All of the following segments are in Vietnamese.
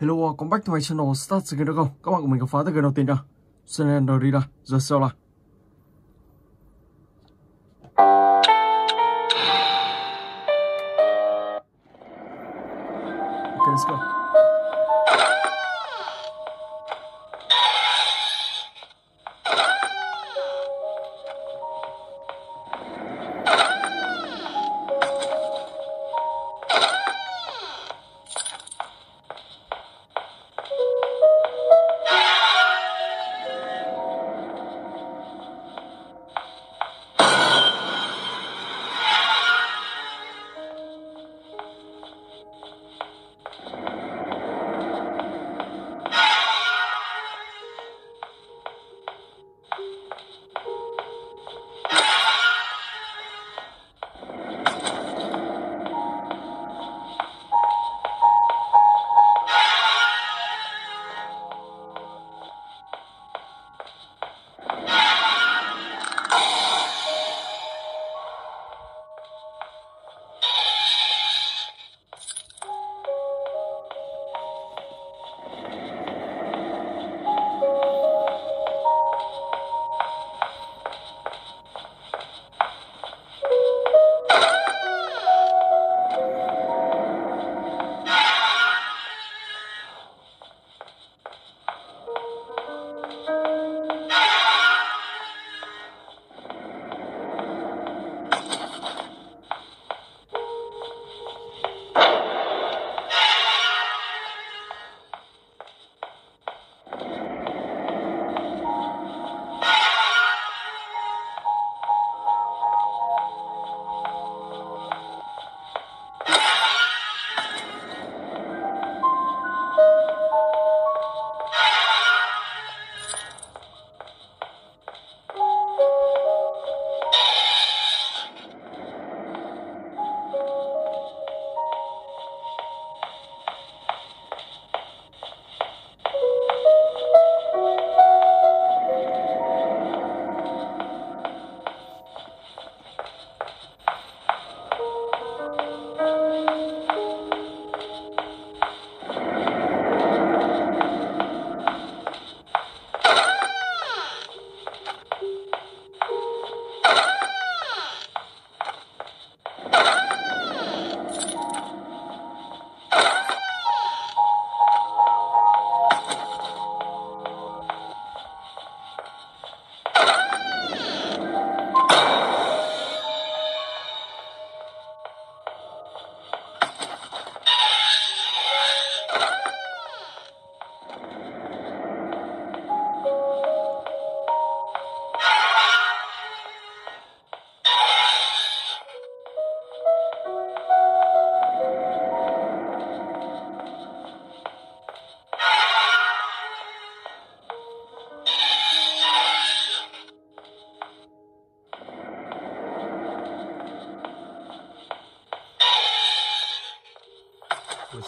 Hello, welcome back to my channel Start Game được không? Các bạn của mình có phá tới game đầu tiên chưa? Senendorida, giờ Solar. là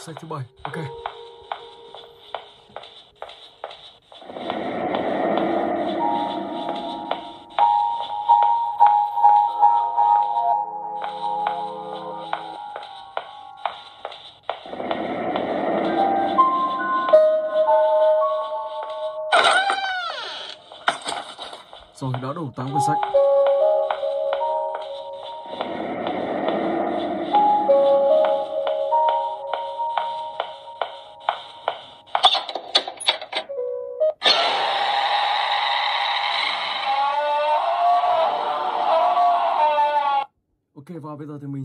xe thứ bảy, ok. Rồi, đã đủ 8 quyển sách.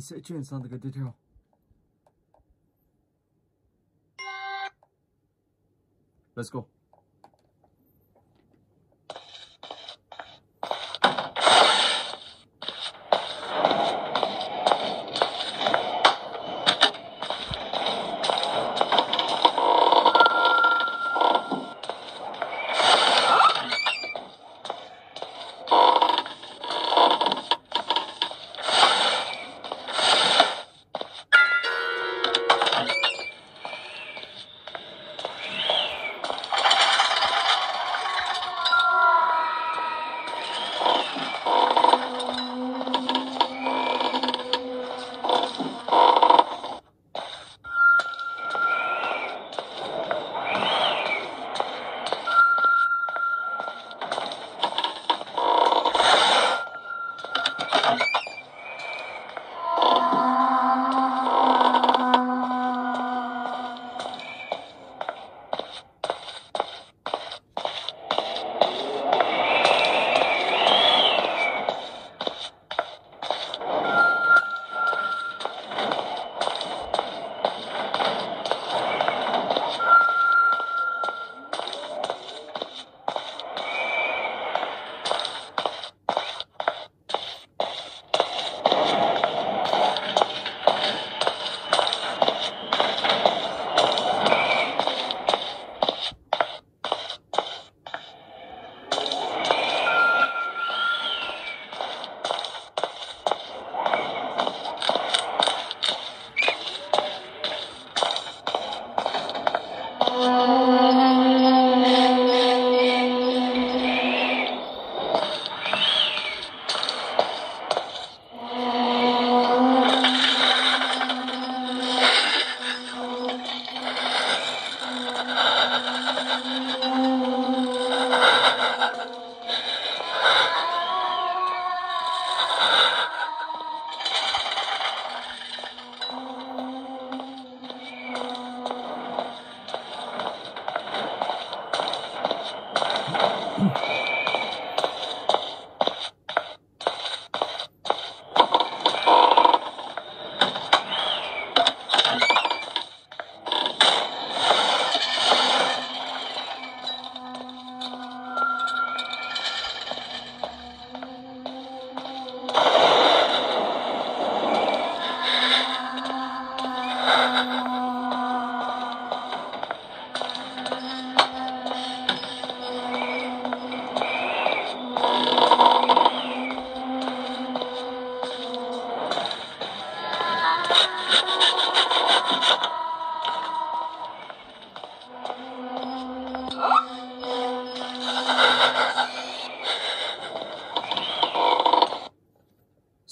Bây giờ thì mình sẽ chuyển sang cái tiếp theo. Let's go.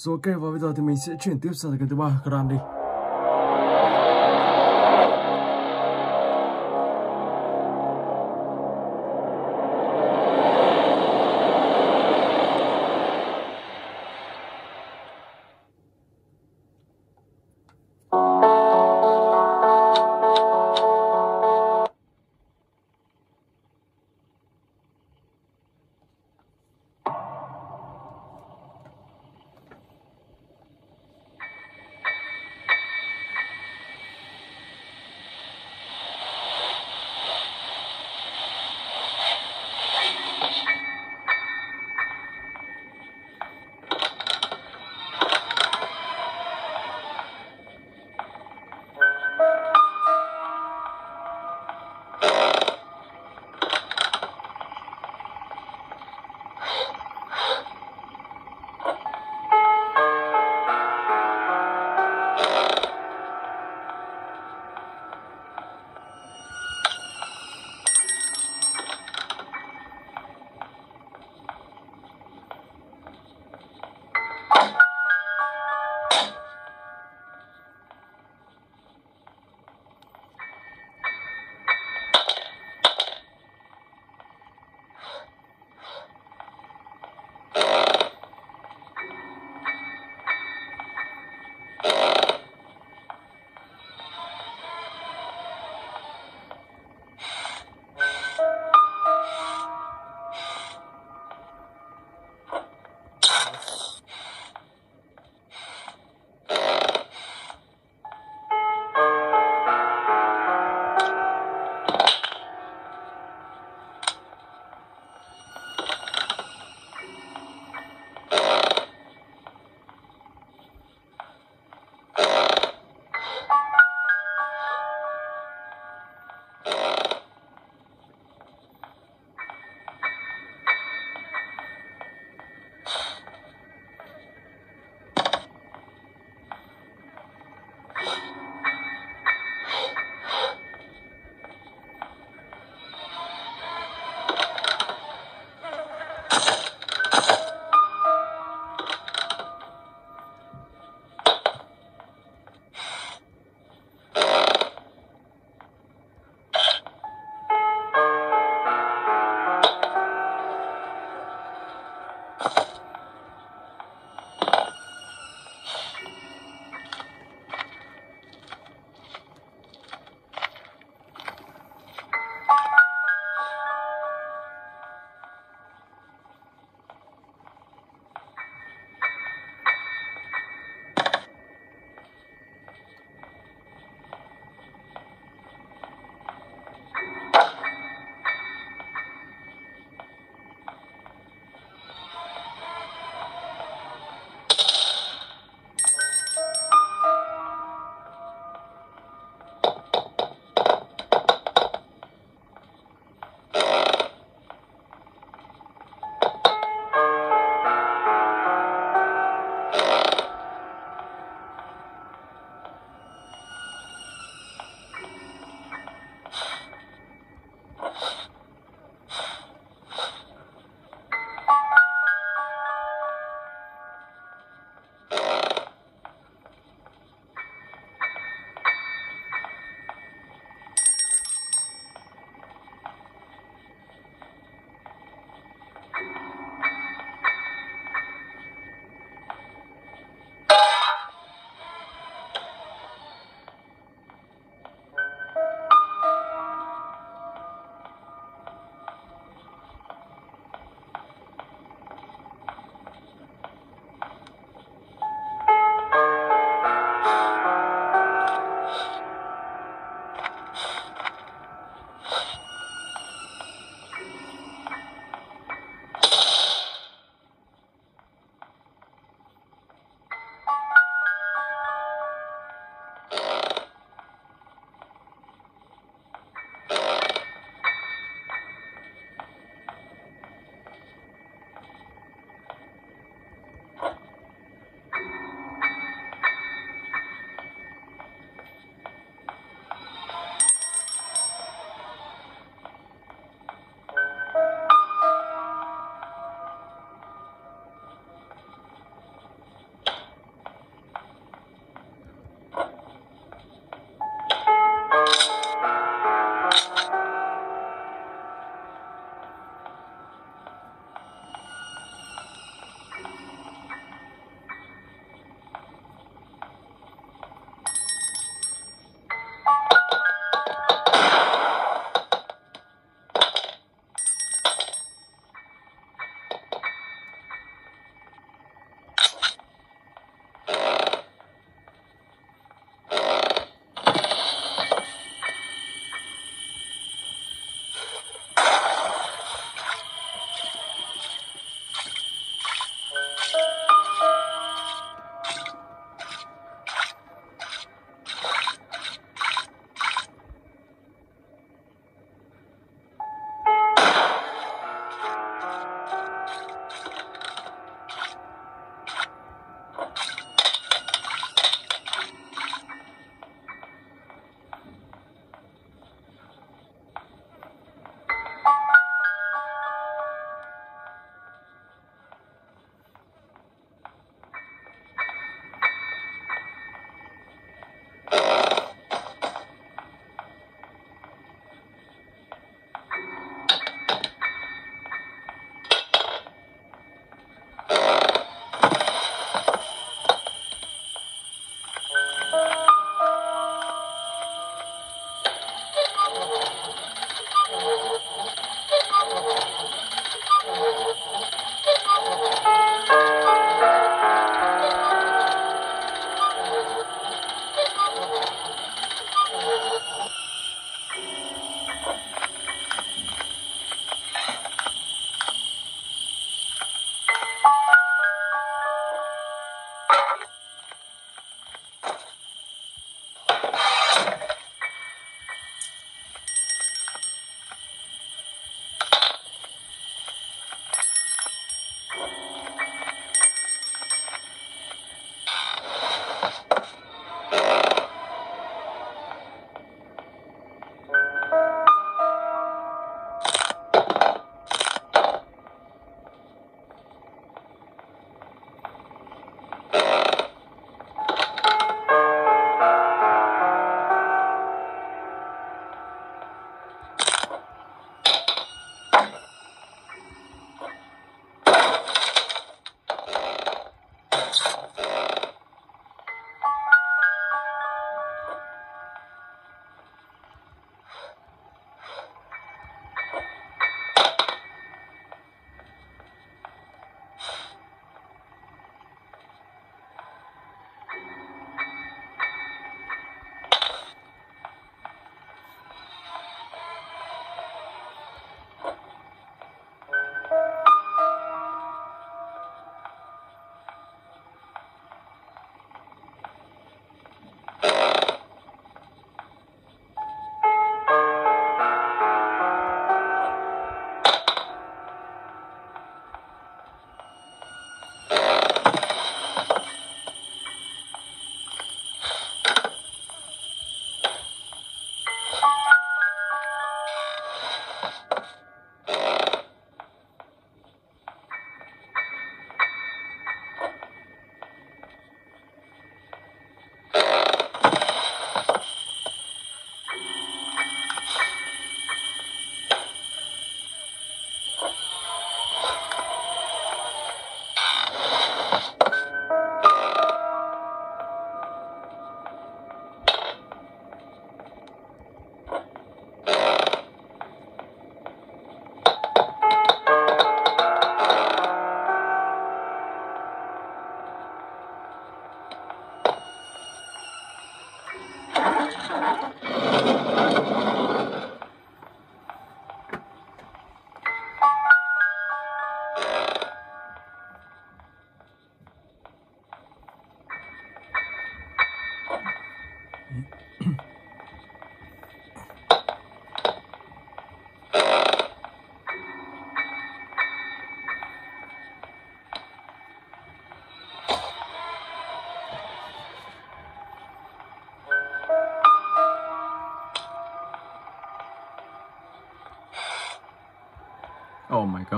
Rồi ok và bây giờ thì mình sẽ chuyển tiếp sang cái thứ ba, Gram đi.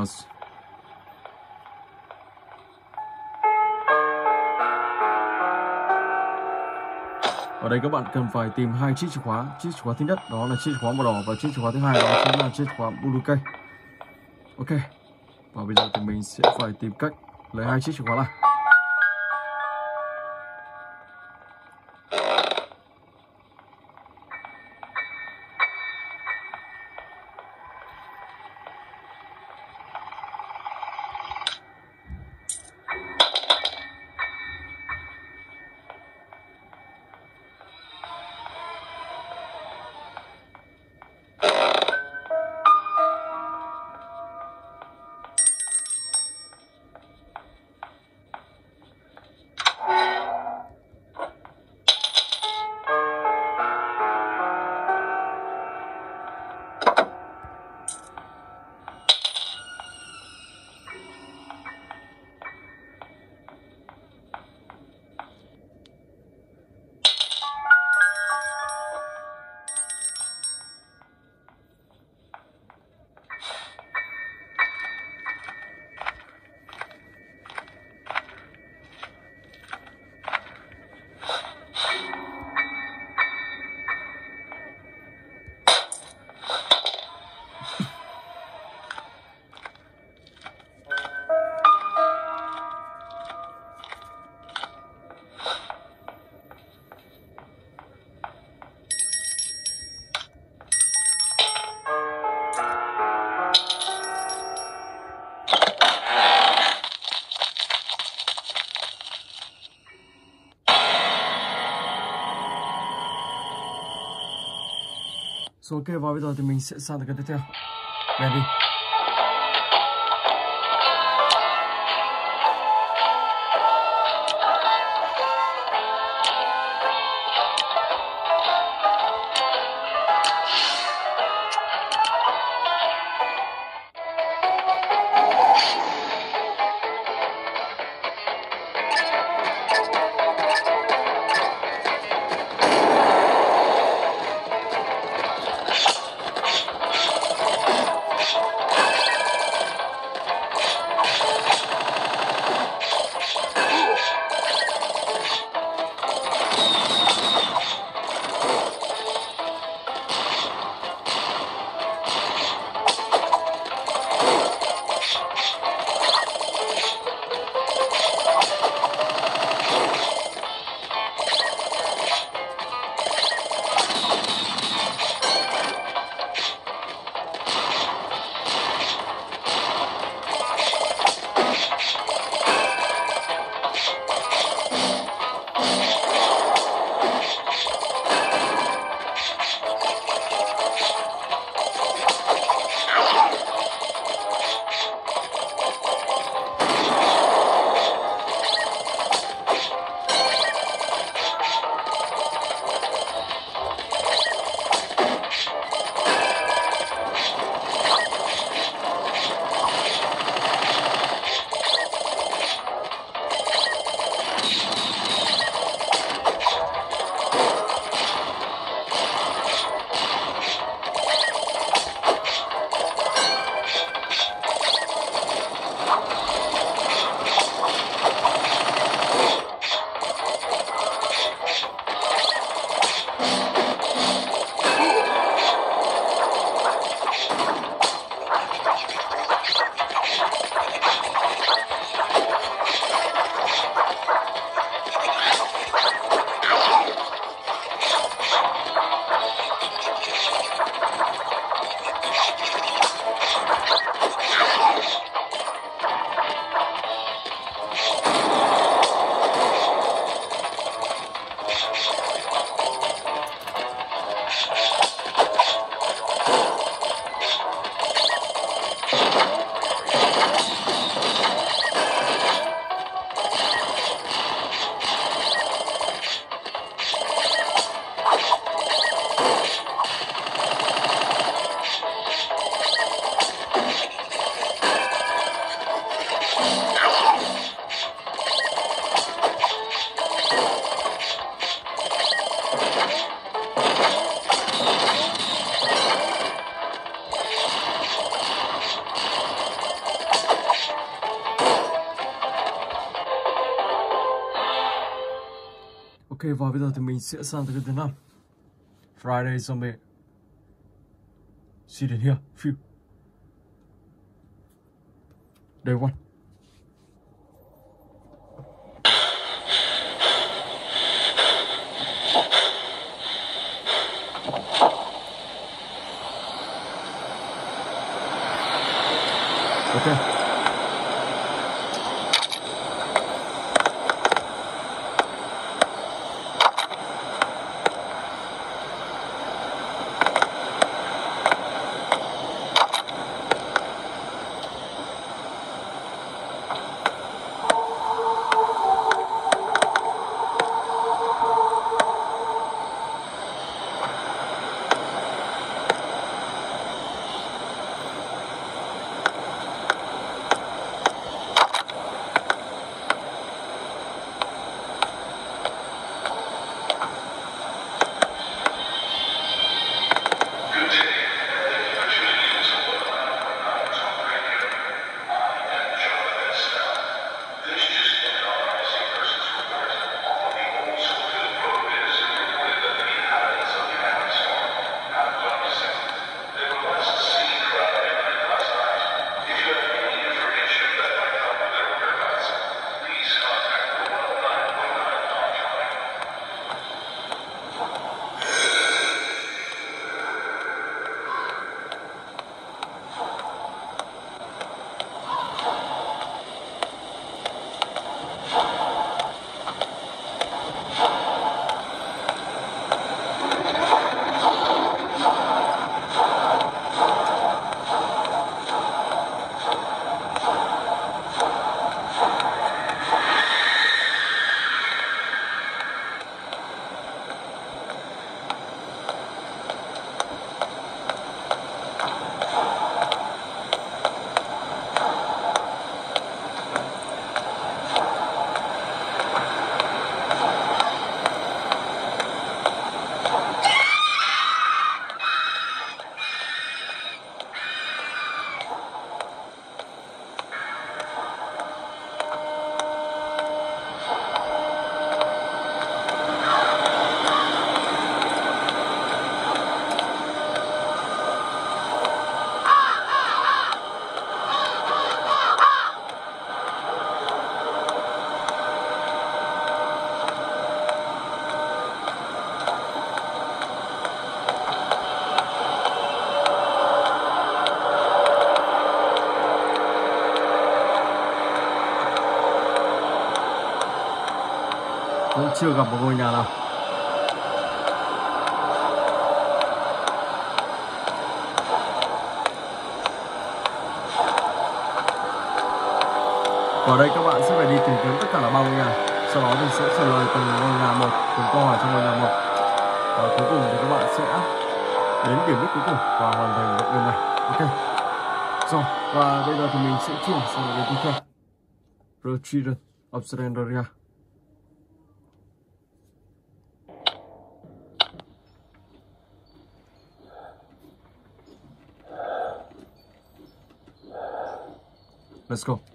Oh. Ở đây các bạn cần phải tìm hai chiếc chìa khóa. Chiếc chìa khóa thứ nhất, đó là chiếc chìa khóa màu đỏ và chiếc chìa khóa thứ hai, đó chính là chiếc chìa khóa blue key. Ok. Và bây giờ thì mình sẽ phải tìm cách lấy hai chiếc chìa khóa này. Rồi ok và bây giờ thì mình sẽ sang tới cái tiếp theo. Về đi. Bây giờ thì mình sẽ sang tới cái thứ năm. Friday Zombie See it here, few Day one. Chưa gặp một ngôi nhà nào. Ở đây các bạn sẽ phải đi tìm kiếm tất cả là ba ngôi nhà, sau đó mình sẽ trả lời từng ngôi nhà một, từng câu hỏi trong ngôi nhà một. Và cuối cùng thì các bạn sẽ đến điểm đích cuối cùng và hoàn thành động game này. Ok. Rồi, và bây giờ thì mình sẽ chuyển sang cái tiếp theo. Retreat of Slenderia Let's go.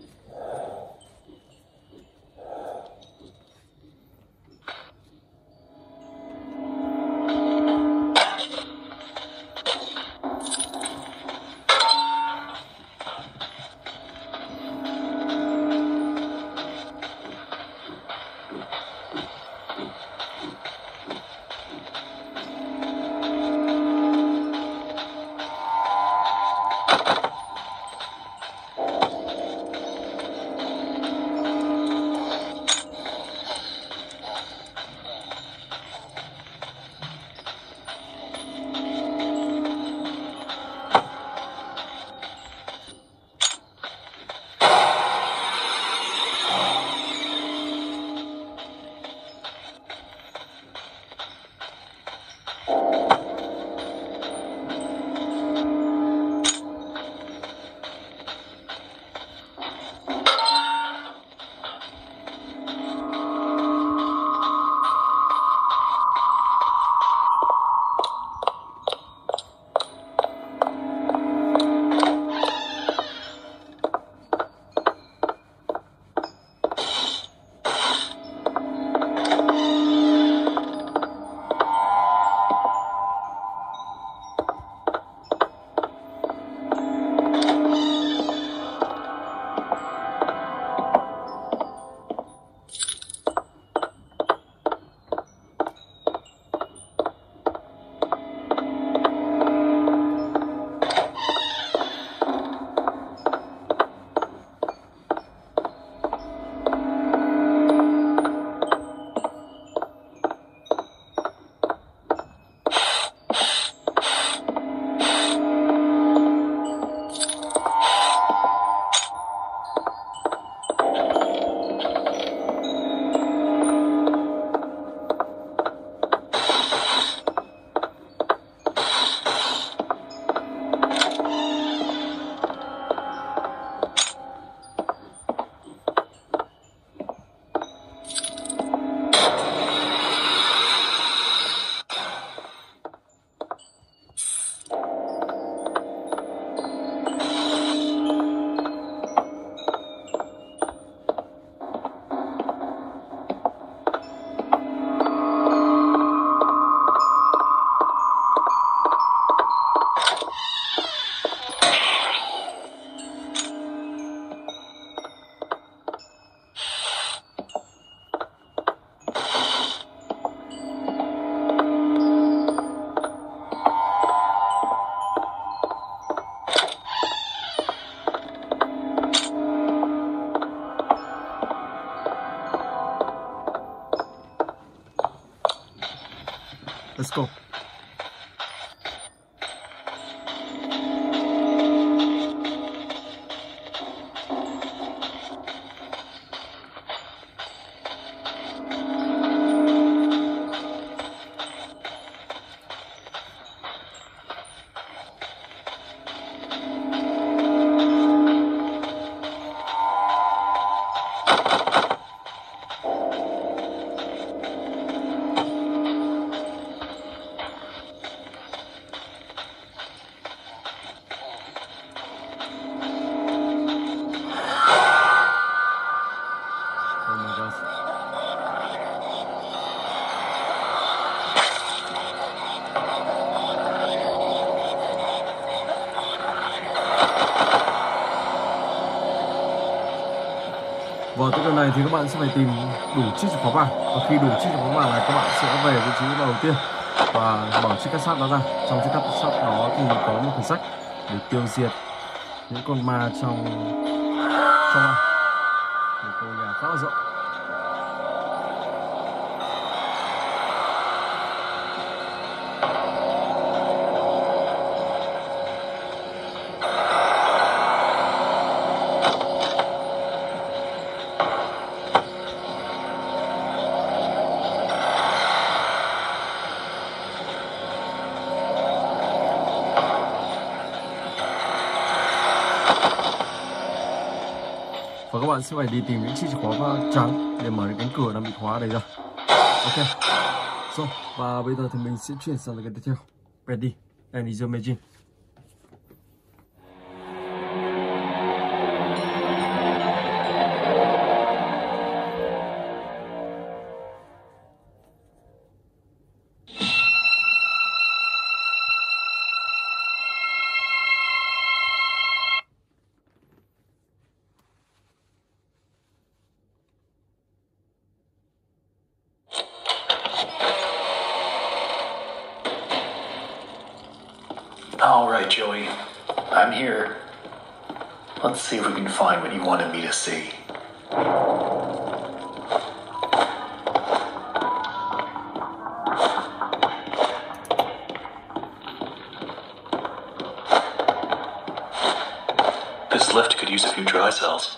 Và tới điều này thì các bạn sẽ phải tìm đủ chiếc chìa khóa vàng. Và khi đủ chiếc chìa khóa vàng này, các bạn sẽ về vị trí đầu tiên Và bỏ chiếc cắt sắt đó ra. Trong chiếc cắt sắt đó thì có một quyển sách để tiêu diệt những con ma trong trong này một ngôi nhà khá là rộng. Bạn sẽ phải đi tìm những chiếc khóa trắng để mở cái cánh cửa đang bị khóa đây ra ok. So, và bây giờ thì mình sẽ chuyển sang cái tiếp theo. Ready. And is your find what you wanted me to see. This lift could use a few dry cells.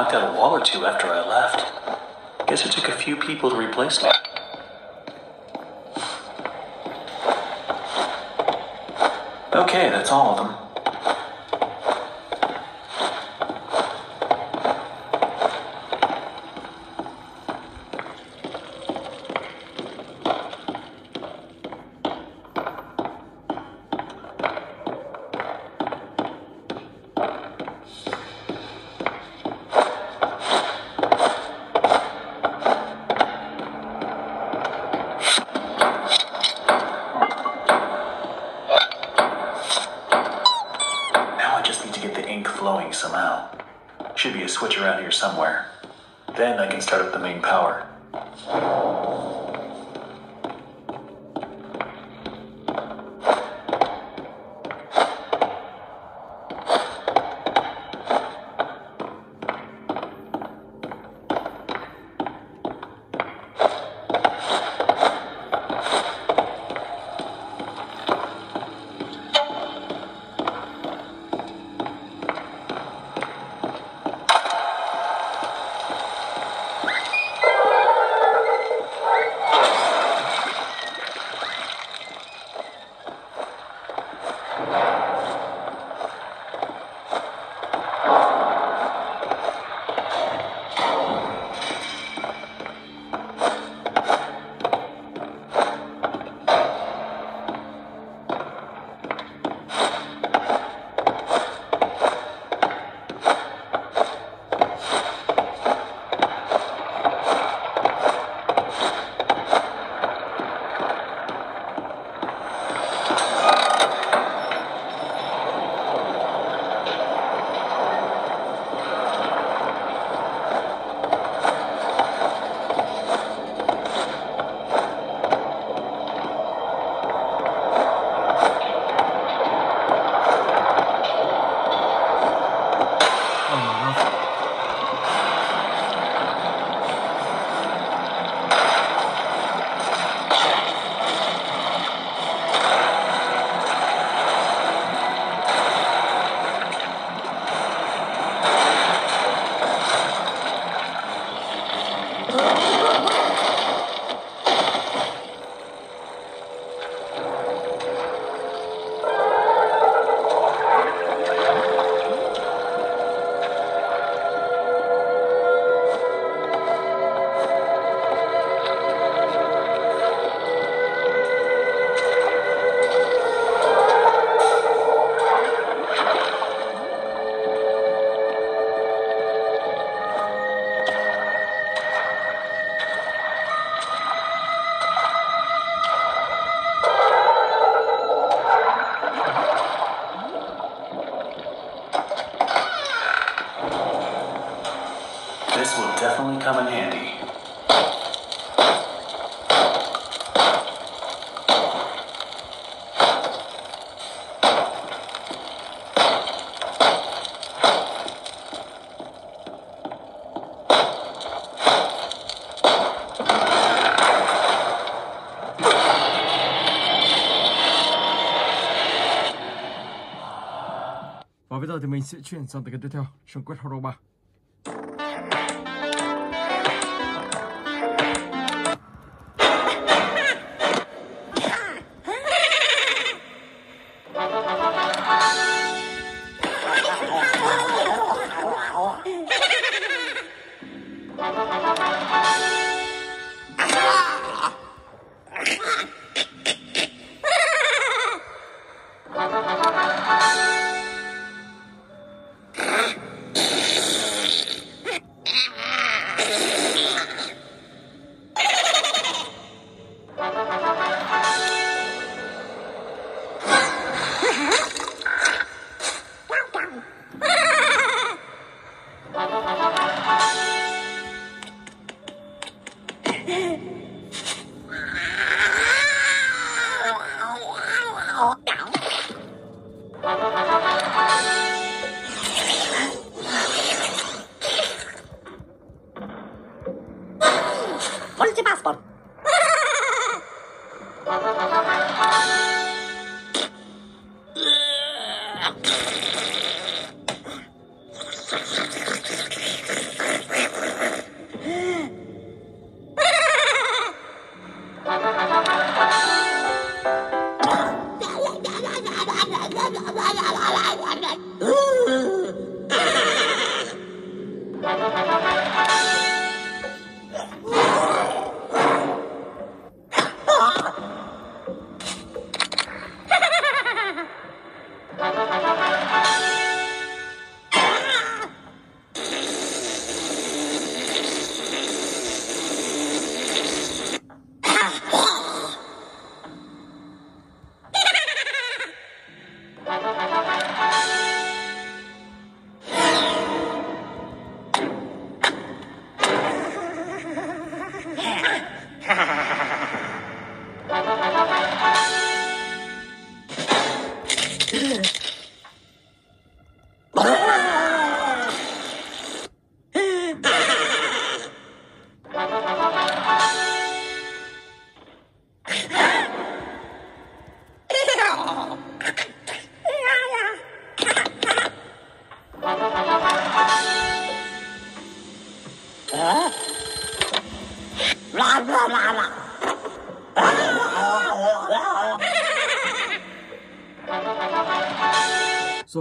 Knocked out a wall or two after I left. Guess it took a few people to replace me. Somehow. Should be a switch around here somewhere. Then I can start up the main power. Sẽ chuyển sang tới cái tiếp theo trong quét Horror 3.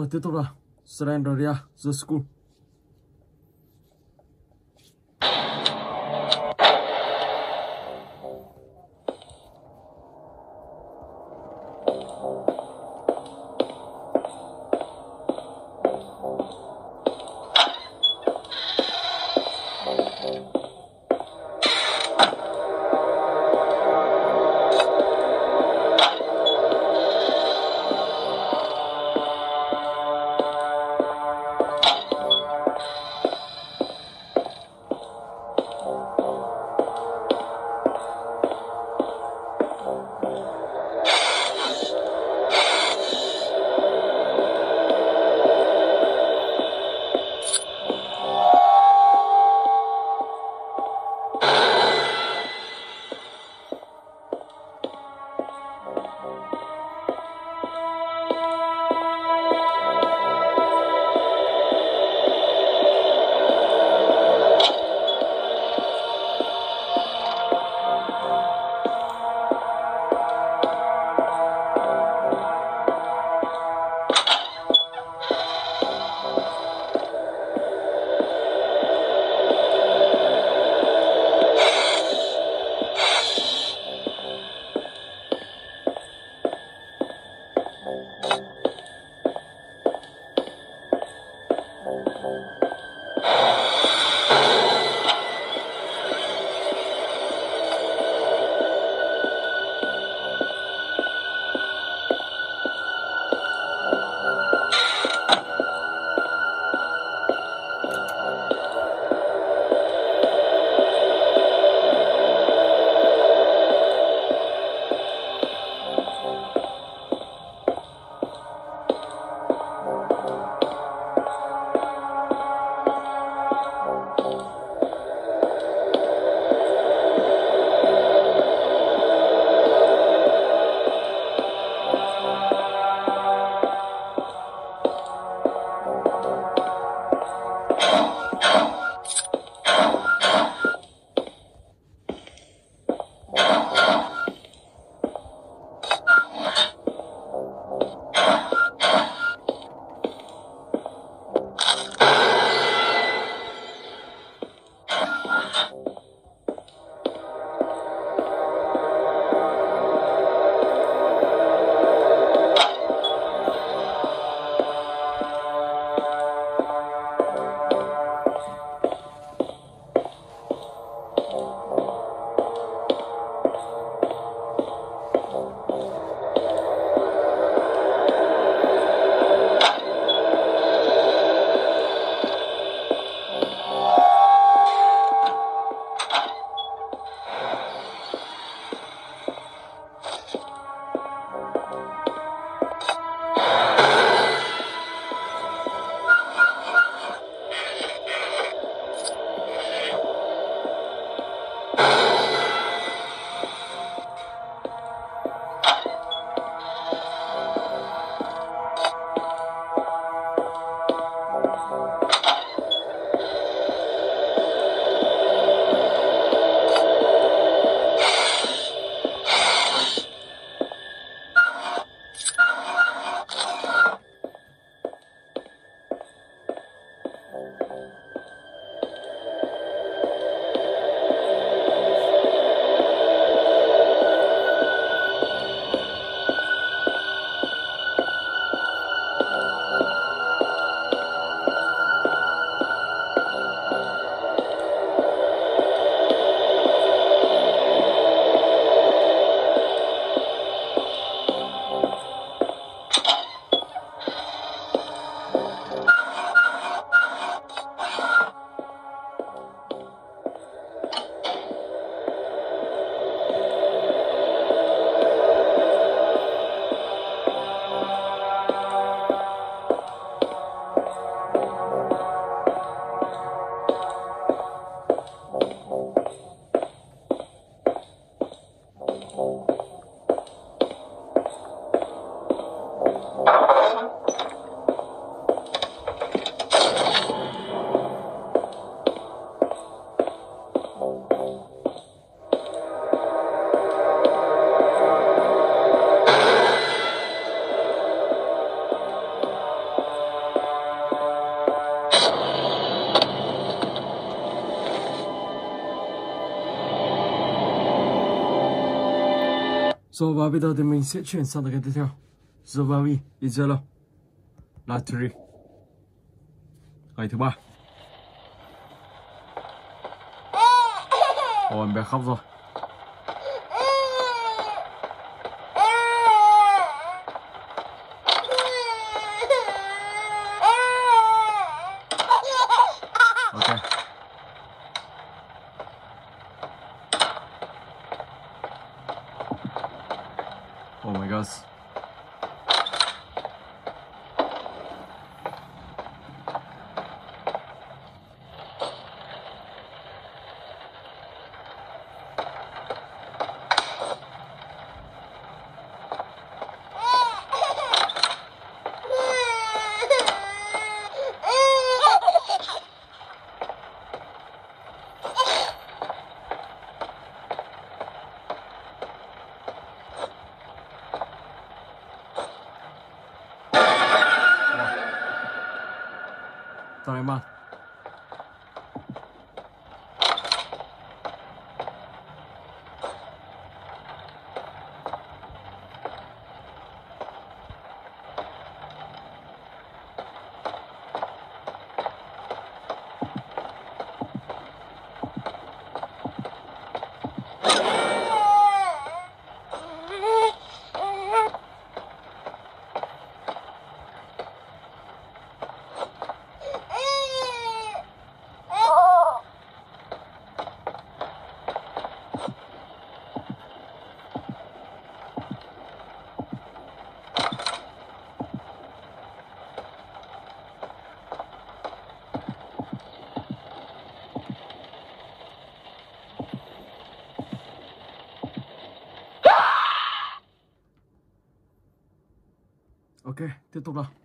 Tiếp tục là Slenderia The School. Rồi và bây giờ thì mình sẽ chuyển sang tựa game tiếp theo. Zobavi Izelo Latri Ngày thứ ba. Ôi, em bé khóc rồi. Ok, tiếp tục nào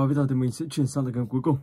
và bây giờ thì mình sẽ chuyển sang tựa game cuối cùng.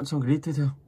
Rồi xong phần hai rồi Ok,